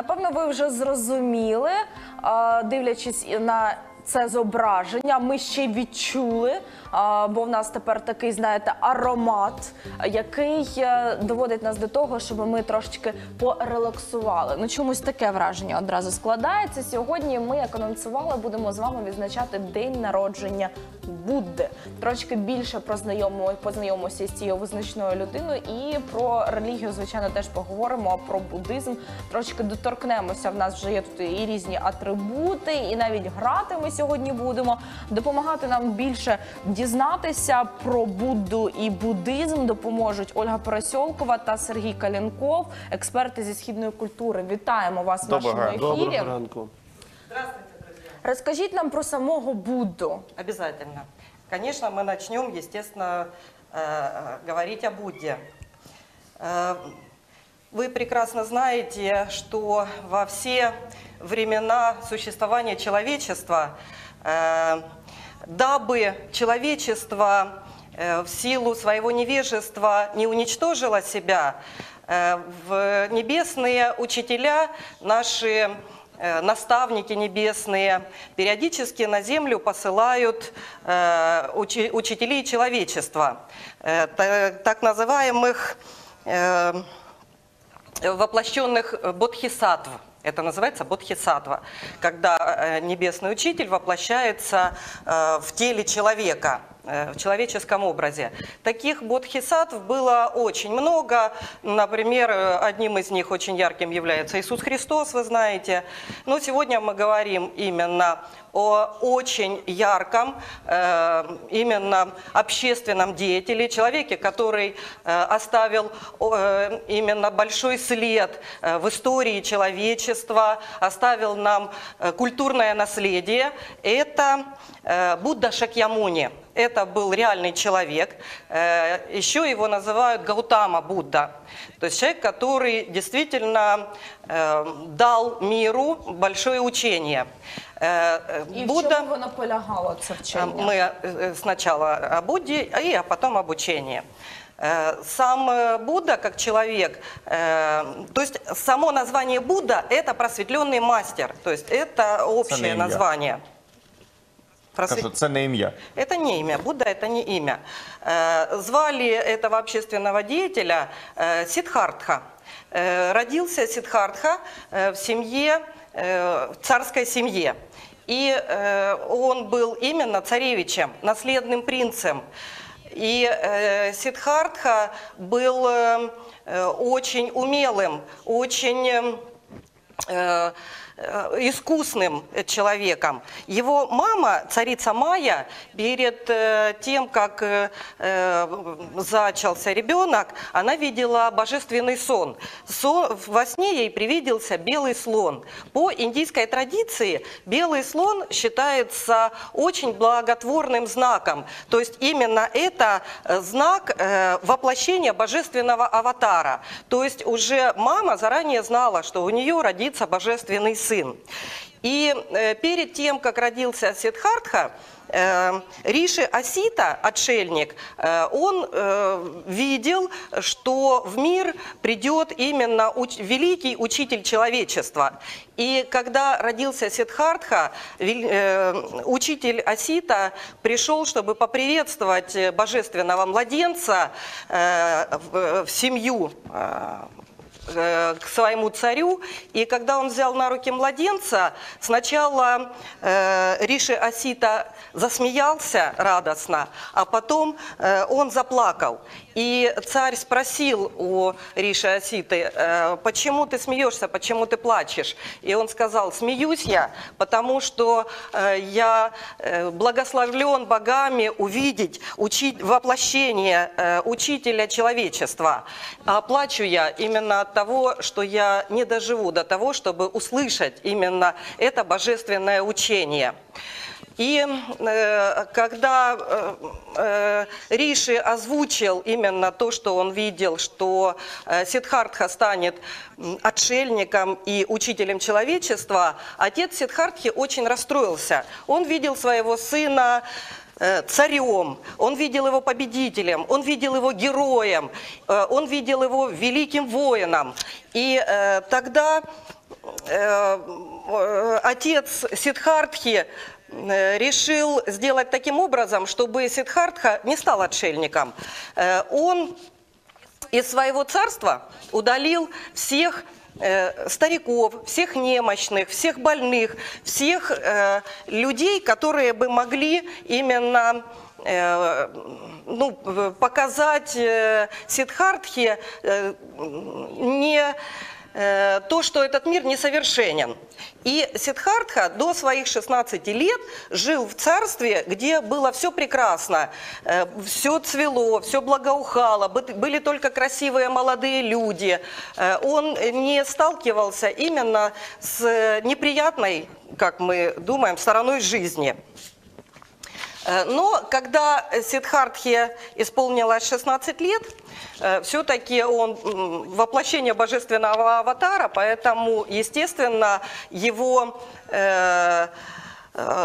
Напевно, ви вже зрозуміли, а, дивлячись на це зображення, ми ще відчули, бо в нас тепер такий, знаєте, аромат, який е, доводить нас до того, щоб ми трошечки порелаксували. Ну, чомусь таке враження одразу складається. Сьогодні ми, як анонсували, будемо з вами відзначати день народження Будди. Трошки більше прознайомимо- познайомимося з цією визначною людиною і про релігію, звичайно, теж поговоримо. Про буддизм трошки доторкнемося. В нас вже є тут і різні атрибути, і навіть грати ми сьогодні будемо. Допомагати нам більше дізнатися про Будду і буддизм допоможуть Ольга Поросьолкова та Сергій Калінков, експерти зі східної культури. Вітаємо вас в Доброго нашому ранку. ефірі. Доброго ранку. Здравствуйте, друзья. Розкажіть нам про самого Будду. Обязательно. Конечно, мы начнем, естественно, э, говорить о Будде. Э, Вы прекрасно знаете, что во все времена существования человечества, э, дабы человечество э, в силу своего невежества не уничтожило себя, э, в небесные учителя, наши наставники небесные периодически на землю посылают учи- учителей человечества, та- так называемых воплощенных бодхисаттв. Это называется бодхисаттва, когда э, небесный учитель воплощается э, в теле человека, в человеческом образе. Таких бодхисаттв было очень много. Например, э, одним из них очень ярким является Иисус Христос, вы знаете. Но сегодня мы говорим именно о очень ярком, э, именно общественном деятеле, человеке, который э, оставил э, именно большой след э, в истории человечества, оставил нам э, культурное наследие. Это э, Будда Шакьямуни. Это был реальный человек. Э, Еще его называют Гаутама Будда. То есть человек, который действительно э, дал миру большое учение. Э, э, І в Будда, чому воно полягало це вчення? мы э, сначала о Будде, и а потом об учении. Сам Будда как человек, то есть само название Будда – это просветленный мастер, то есть это общее название. Просвет- це не ім'я. это не имя, Будда это не имя. Э, Звали этого общественного деятеля э, Сиддхартха. Э, Родился Сиддхартха э, в семье, в царской семье. И он был именно царевичем, наследным принцем. И Сиддхартха был очень умелым, очень искусным человеком. Его мама, царица Майя, перед э, тем, как э, э, зачался ребенок, она видела божественный сон. Со- Во сне ей привиделся белый слон. По индийской традиции белый слон считается очень благотворным знаком. То есть именно это э, знак э, воплощения божественного аватара. То есть уже мама заранее знала, что у нее родится божественный сын. И э, перед тем, как родился Сиддхартха, э, Риши Асита, отшельник, э, он видел, что в мир придет именно великий учитель человечества. И когда родился Сиддхартха, учитель Асита пришел, чтобы поприветствовать божественного младенца в, семью к своему царю. И когда он взял на руки младенца, сначала э, Риши Асита засмеялся радостно, а потом э, он заплакал. И царь спросил у Риши Аситы, э, почему ты смеешься, почему ты плачешь? И он сказал, смеюсь я, потому что э, я э, благословлен богами увидеть учи- воплощение э, учителя человечества. А плачу я именно от того, что я не доживу до того, чтобы услышать именно это божественное учение. И э, когда э, э, Риши озвучил именно то, что он видел, что э, Сиддхартха станет отшельником и учителем человечества, отец Сиддхартхи очень расстроился. Он видел своего сына царем, он видел его победителем, он видел его героем, э, он видел его великим воином. И э, тогда э, э, отец Сиддхартхи э, решил сделать таким образом, чтобы Сиддхартха не стал отшельником. Э, Он из своего царства удалил всех э, стариков, всех немощных, всех больных, всех э, людей, которые бы могли именно э, ну, показать э, Сиддхартхе э, не э, то, что этот мир несовершенен. И Сиддхартха до своих 16 лет жил в царстве, где было все прекрасно, все цвело, все благоухало, бы- были только красивые молодые люди. Э, Он не сталкивался именно с неприятной, как мы думаем, стороной жизни. Э, Но когда Сиддхартхе исполнилось 16 лет, все-таки он воплощение божественного аватара, поэтому, естественно, его э, э,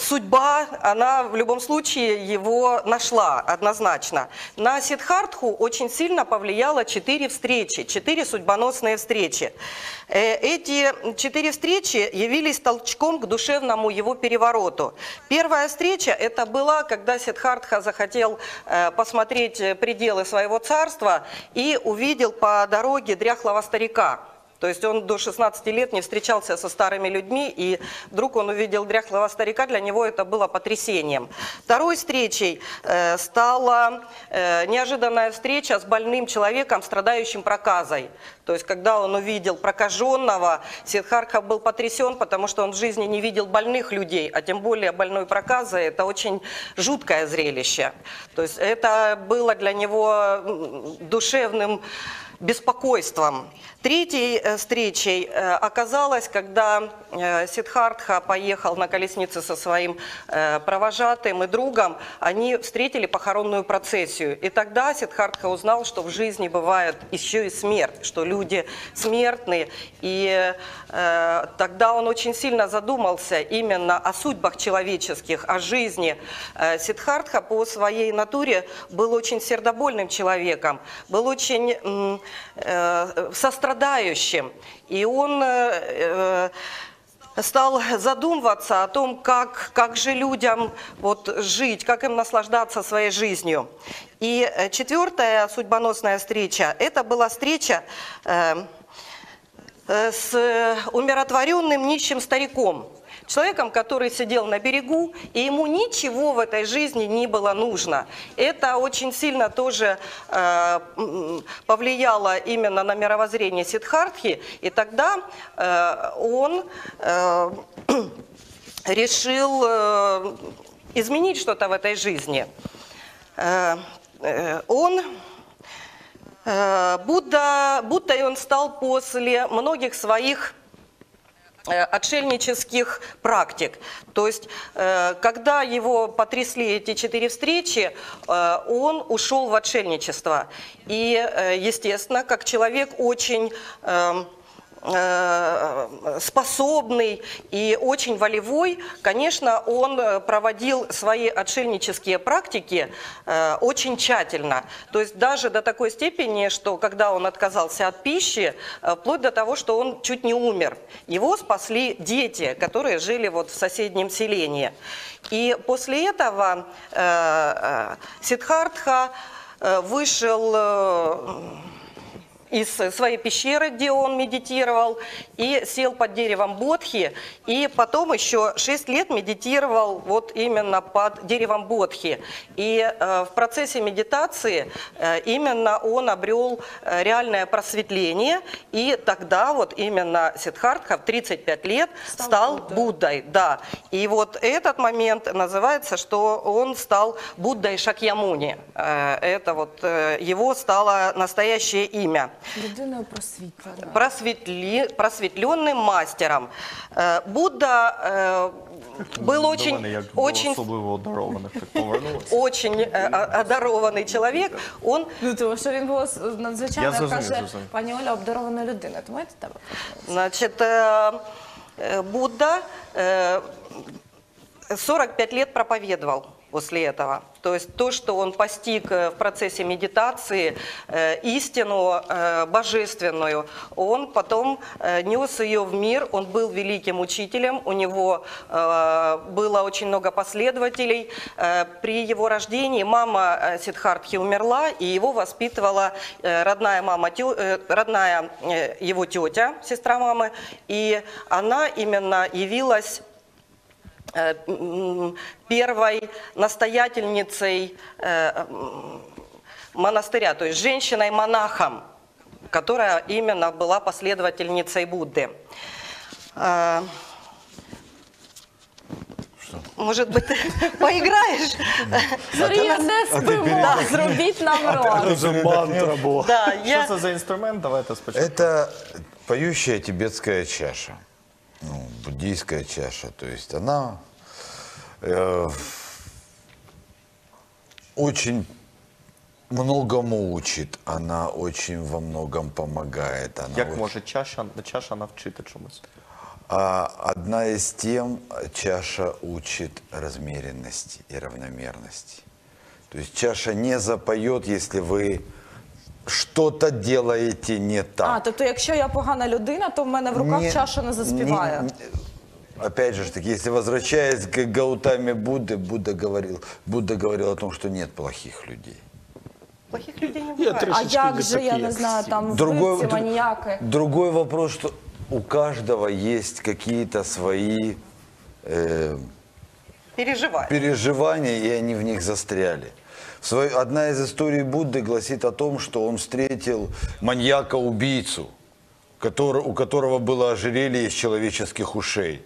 судьба, она в любом случае его нашла однозначно. На Сиддхартху очень сильно повлияло четыре встречи, четыре судьбоносные встречи. Э, Эти четыре встречи явились толчком к душевному его перевороту. Первая встреча это была, когда Сиддхартха захотел э, посмотреть э, пределы своего царства и увидел по дороге дряхлого старика. То есть он до 16 лет не встречался со старыми людьми, и вдруг он увидел дряхлого старика, для него это было потрясением. Второй встречей э, стала э, неожиданная встреча с больным человеком, страдающим проказой. То есть когда он увидел прокаженного, Сиддхартха был потрясен, потому что он в жизни не видел больных людей, а тем более больной проказой. Это очень жуткое зрелище. То есть это было для него душевным беспокойством. Третьей э, встречей э, оказалось, когда э, Сиддхартха поехал на колеснице со своим провожатым и другом, они встретили похоронную процессию. И тогда Сиддхартха узнал, что в жизни бывает еще и смерть, что люди смертны. И тогда он очень сильно задумался именно о судьбах человеческих, о жизни. Сиддхартха по своей натуре был очень сердобольным человеком, был очень э, сострадающим. И он э, э, стал задумываться о том, как, как же людям вот, жить, как им наслаждаться своей жизнью. И э, четвертая судьбоносная встреча, это была встреча э, с умиротворенным нищим стариком. Человеком, который сидел на берегу, и ему ничего в этой жизни не было нужно. Это очень сильно тоже э, повлияло именно на мировоззрение Сиддхартхи, и тогда э, он э, решил э, изменить что-то в этой жизни. Э, э, он Э, Будда, будто он стал после многих своих отшельнических практик. То есть, э, когда его потрясли эти четыре встречи, э, он ушел в отшельничество. И, э, естественно, как человек очень эм, э, способный и очень волевой, конечно, он э, проводил свои отшельнические практики э, очень тщательно. То есть даже до такой степени, что когда он отказался от пищи, э, вплоть до того, что он чуть не умер. Его спасли дети, которые жили вот в соседнем селении. И после этого э, э, Сиддхартха э, вышел э, из своей пещеры, где он медитировал, и сел под деревом Бодхи, и потом еще 6 лет медитировал вот именно под деревом Бодхи. И э, в процессе медитации э, именно он обрел э, реальное просветление, и тогда вот именно Сиддхартха в 35 лет Стал стал, Буддой. Буддой. Да. И вот этот момент называется, что он стал Буддой Шакьямуни. Э, Это вот его стало настоящее имя Людиною просвітлена. просветли, просветленным мастером. Э, Будда э, был очень, Одарований, як до очень, особливо одарованих так повернулося. очень э, о- одарованный человек. Он Ну, тому що він голос надзвичайно Я зрозумів, каже, зрозумів. пані Оля, обдарована людина. Тому я до тебе. Значит, э, э, Будда э, 45 лет проповедовал. после этого. То есть то, что он постиг э, в процессе медитации, э, истину э, божественную, он потом нес ее в мир, он был великим учителем, у него было очень много последователей. При его рождении мама Сиддхартхи умерла, и его воспитывала родная мама, родная его тетя, сестра мамы, и она именно явилась первой настоятельницей э, м, монастыря, то есть женщиной-монахом, которая именно была последовательницей Будды. Э, Может быть, ты поиграешь? Зорія, не спимо, зробіть нам рот. же мантра була. Да, я- Що це за інструмент? Давайте спочатку. Это поющая тибетская чаша, ну, буддийская чаша. То есть она э, очень многому учит, она очень во многом помогает. Она Як очень- може чаша, чаша навчити чомусь? А одна из тем, чаша учит размеренности и равномерности. То есть чаша не запоет, если вы что-то делаете не так. А, тобто, якщо я погана людина, то в мене в руках Не- чаша не заспіває. не- не- опять же, ж таки, если возвращаясь к Гаутаме Будды, Будда говорил, Будда говорил о том, что нет плохих людей. Плохих людей не Я бывает. А трішечки як не же, я такий, не як знаю, всі. там Другой, вбивці, маніяки. другой вопрос, что у каждого есть какие-то свои э, Переживай. переживания, и они в них застряли. Одна из историй Будды гласит о том, что он встретил маньяка-убийцу, у которого было ожерелье из человеческих ушей.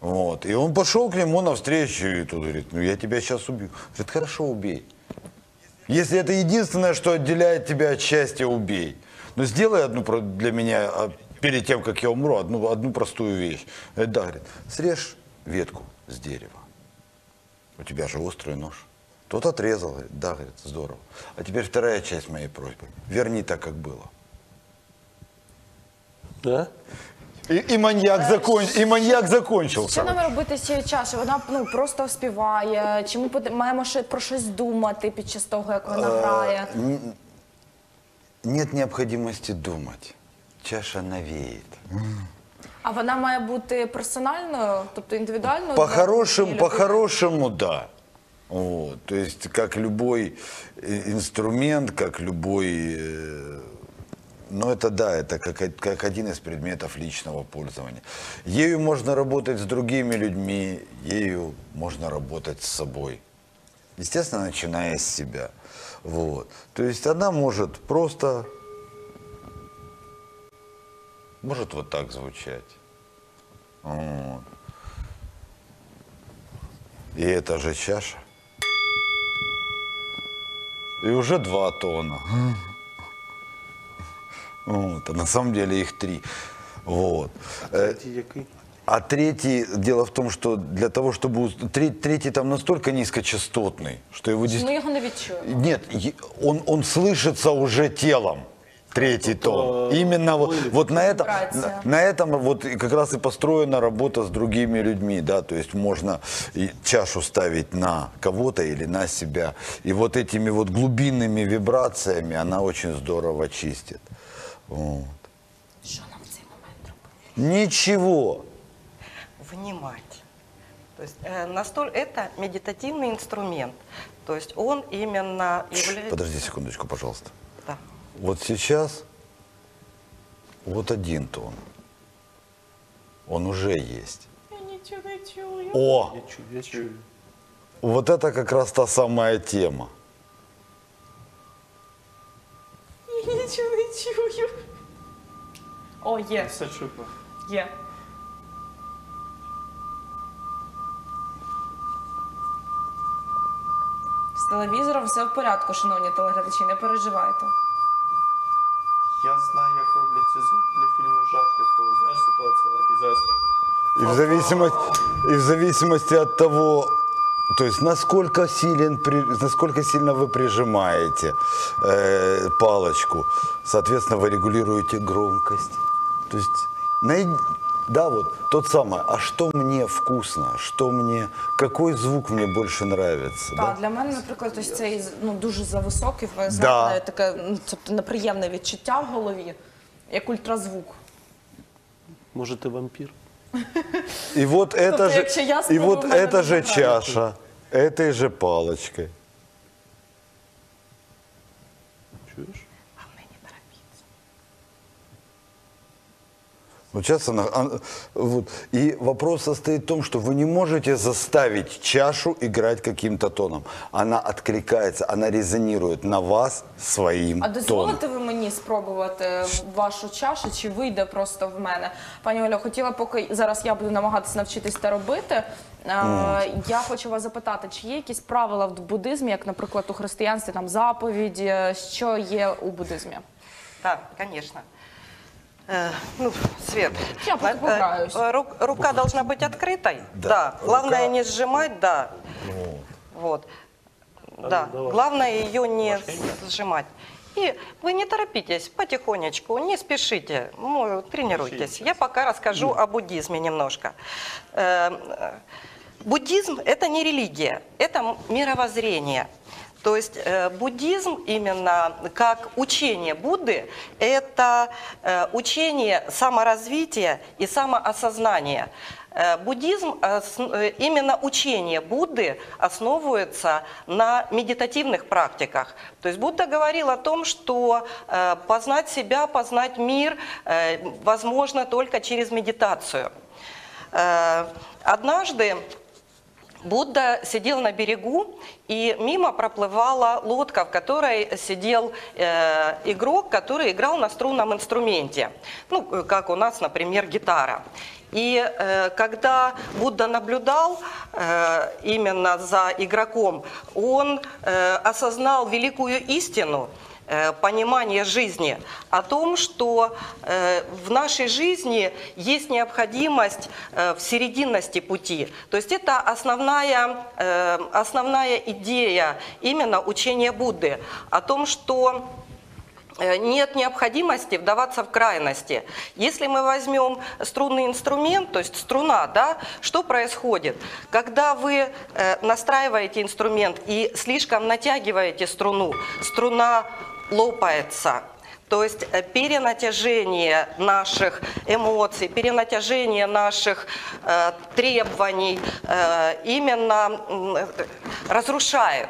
Вот. И он пошел к нему навстречу и тут говорит, ну я тебя сейчас убью. Говорит, хорошо, убей. Если это единственное, что отделяет тебя от счастья, убей. Но сделай одну для меня, а, перед тем, как я умру, одну, одну простую вещь. Да, говорит, срежь ветку с дерева. У тебя же острый нож. Тот отрезал, говорит, да, говорит, здорово. А теперь вторая часть моей просьбы. Верни так, как было. Да? И, и маньяк, закон... и маньяк закончился. Що нам робити з цією чашею? Вона ну просто співає. Чи ми пот- маємо ще про щось думати під час того, як вона грає? Н- Нет необходимости думать. Чаша навеет. А вона має бути персональною, тобто індивідуальною? для По-хорошему, цієї людини? по-хорошему, да. Вот. То есть, как любой э, инструмент, как любой... э, Ну, это да, это как, как один из предметов личного пользования. Ею можно работать с другими людьми, ею можно работать с собой. Естественно, начиная с себя. Вот. То есть она может просто... Может вот так звучать. Вот. И это же чаша. И уже два тона. Вот. А на самом деле их три. Вот. Э, Який? А третий, дело в том, что для того, чтобы... ус- тре- Третий там настолько низкочастотный, что его действительно... його не відчуємо. Нет, он, он слышится уже телом. Третий тон. Именно вот, вот на этом, на, на этом вот как раз и построена работа с другими людьми, да, то есть можно и чашу ставить на кого-то или на себя, и вот этими вот глубинными вибрациями она очень здорово чистит. Вот. Що нам в цей момент робити? Ничего. Внимать. То есть э, настоль это медитативный инструмент. То есть он именно является... Подожди секундочку, пожалуйста. Да. Вот сейчас вот один тон. Он уже есть. Я нічого не чую. О, Я чую, я чую. вот это как раз та самая тема. Я нічого не чую. О, є, Все чутно. є. З телевізором все в порядку, шановні телеглядачі, не переживайте. Я знаю, як роблять ці звуки для фільмів жахів, коли знаєш ситуація і зараз. И в зависимости, и в зависимости от того, то есть насколько силен, при- насколько сильно вы прижимаете э, палочку, соответственно, вы регулируете громкость. То есть най- Да, вот тот самый, а что мне вкусно, что мне, какой звук мне больше нравится, Так, да? для мене, наприклад, ось цей ну дуже зависокий, ви Да. знаєте, навіть таке ну, тобто неприємне відчуття в голові, як ультразвук. Може, ти вампір? И вот это Тобто, же, якщо я и спробую, вот в мене эта же буде чаша, этой же палочкой. Чуєш? Вот сейчас она, ан- вот. И вопрос состоит в том, что вы не можете заставить чашу играть каким-то тоном. Она откликается, она резонирует на вас своим А тоном. дозволите ви мені спробувати вашу чашу, чи вийде просто в мене? Пані Олю, хотіла, поки зараз я буду намагатися навчитись це робити. е, Я хочу вас запитати, чи є якісь правила в буддизмі, як, наприклад, у християнстві там заповіді, що є у буддизмі? Да, конечно. Э, ну, Свет, Я э, поправлюсь. э, ру- рука должна быть открытой, Да. да. Главное Рука- не сжимать, да. Вот. Да. ну, давай. Главное ее не сжимать. И вы не торопитесь, потихонечку, не спешите, ну, тренируйтесь. Я пока расскажу о буддизме немножко. Э, э, Буддизм – это не религия, это мировоззрение. То есть э, буддизм именно как учение Будды – это э, учение саморазвития и самоосознания. Э, Буддизм, именно учение Будды основывается на медитативных практиках. То есть Будда говорил о том, что познать себя, познать мир возможно только через медитацию. Однажды Будда сидел на берегу, и мимо проплывала лодка, в которой сидел э, игрок, который играл на струнном инструменте. Ну, э, как у нас, например, гитара. И э, когда Будда наблюдал э, именно за игроком, он э, осознал великую истину, понимание жизни, о том, что э, в нашей жизни есть необходимость э, в серединности пути. То есть это основная, э, основная идея именно учения Будды о том, что э, нет необходимости вдаваться в крайности. Если мы возьмем струнный инструмент, то есть струна, да, что происходит? Когда вы э, настраиваете инструмент и слишком натягиваете струну, струна лопается. То есть э, перенатяжение наших эмоций, перенатяжение наших э, требований э, именно э, разрушает.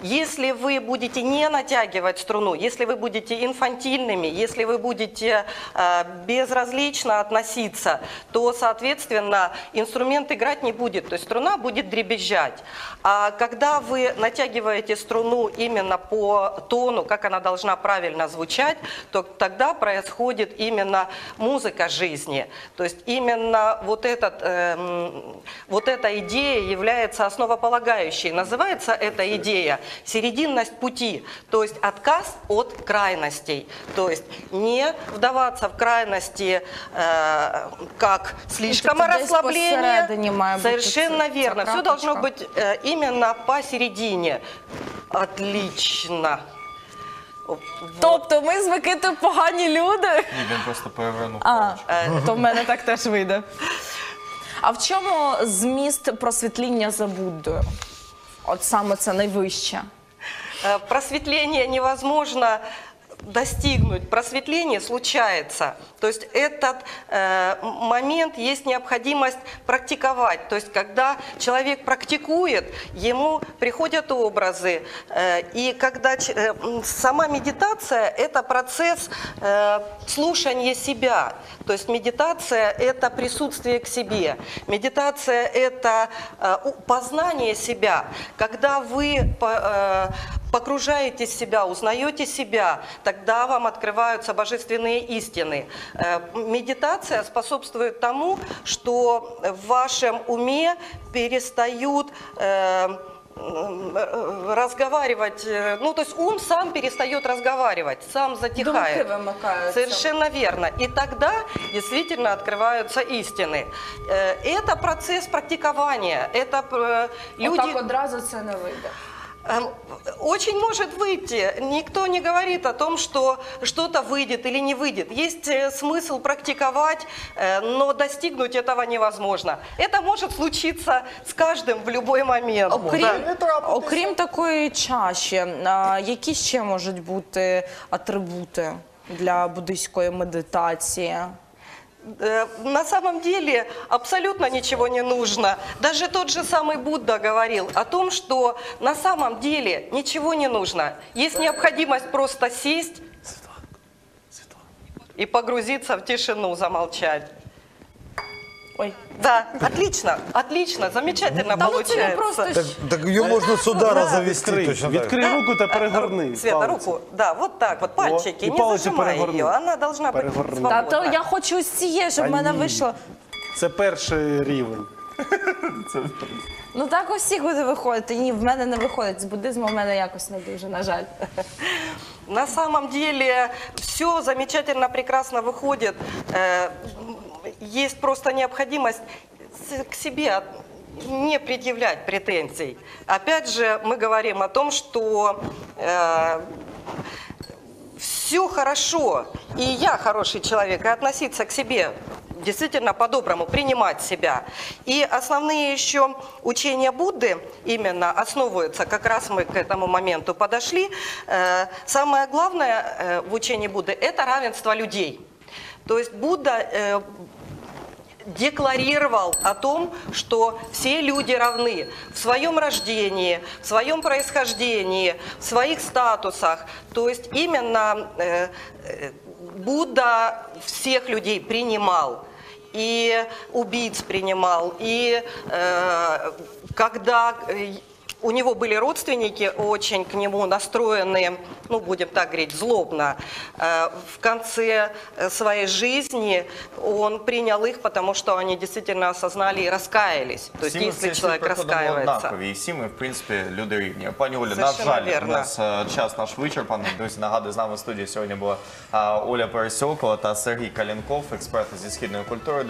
Если вы будете не натягивать струну, если вы будете инфантильными, если вы будете э, безразлично относиться, то, соответственно, инструмент играть не будет, то есть струна будет дребезжать. А когда вы натягиваете струну именно по тону, как она должна правильно звучать, то тогда происходит именно музыка жизни. То есть именно вот, этот, эм, вот эта идея является основополагающей. Называется эта идея серединность пути, то есть отказ от крайностей. То есть не вдаваться в крайности, э, как слишком тобто десь расслабление. посередині має бути Совершенно ця- ця верно. Все должно крапочка. быть э, именно посередине. Отлично. Вот. Тобто ми з Микитою погані люди? Ні, він просто перевернув А, паличку. е, то в мене так теж вийде. А в чому зміст просвітління за Буддою? От саме це найвище. Просветление невозможно достигнуть. Просветление случается. То есть этот э, момент есть необходимость практиковать. То есть когда человек практикует, ему приходят образы. Э, и когда э, сама медитация – это процесс э, слушания себя. То есть медитация – это присутствие к себе. Медитация – это э, познание себя. Когда вы э, погружаетесь в себя, узнаете себя, тогда вам открываются божественные истины. Э, Медитация способствует тому, что в вашем уме перестают э, разговаривать, э, ну то есть ум сам перестает разговаривать, сам затихает. Думки. Совершенно верно. И тогда действительно открываются истины. Это процесс практикования. Это люди... Отак одразу це не вийде. Эм, Очень может выйти. Никто не говорит о том, что что-то выйдет или не выйдет. Есть э, смысл практиковать, э, но достигнуть этого невозможно. Это может случиться с каждым в любой момент. Окрім, Да. окрім такої чаші, а, які ще можуть бути атрибути для буддийської медитації? Э, На самом деле абсолютно ничего не нужно. Даже тот же самый Будда говорил о том, что на самом деле ничего не нужно. Есть необходимость просто сесть и погрузиться в тишину, замолчать. Ой, Да, отлично, отлично, замечательно та ну це получается. не просто Так, так ее можно с удара завести Відкрий, точно так. відкрий руку та перегорни. Света, палець. руку, да, вот так вот, пальчики, и не палочку зажимай перегорни. ее, она должна быть Перегорни. Та свободна. то я хочу з цієї, щоб в Та мене ні. вийшло. Це перший рівень. Ну так у всіх буде виходити. Ні, в мене не виходить. З буддизму в мене якось не дуже, на жаль. На самом деле все замечательно, прекрасно выходит. Э, Есть просто необходимость к себе не предъявлять претензий. Опять же, мы говорим о том, что все хорошо, и я хороший человек, и относиться к себе действительно по-доброму, принимать себя. И основные еще учения Будды именно основываются, как раз мы к этому моменту подошли. Э, Самое главное э, в учении Будды – это равенство людей. То есть Будда э, декларировал о том, что все люди равны в своем рождении, в своем происхождении, в своих статусах. То есть именно э, э, Будда всех людей принимал. И убийц принимал, и э, когда э, у него были родственники очень к нему настроенные, ну, будем так говорить, злобно. Э, В конце э, своей жизни он принял их, потому что они действительно осознали и раскаялись. То есть, Всі ми если в цей человек світ приходимо раскаивается. однакові, і всі ми, в принципі, люди рівні. Пані Олі, на Совершенно жаль, у вірно. нас е, час наш вичерпаний. Друзі, нагадую, з нами в студії сьогодні була е, Оля Пересьокова та Сергій Калінков, експерти зі східної культури.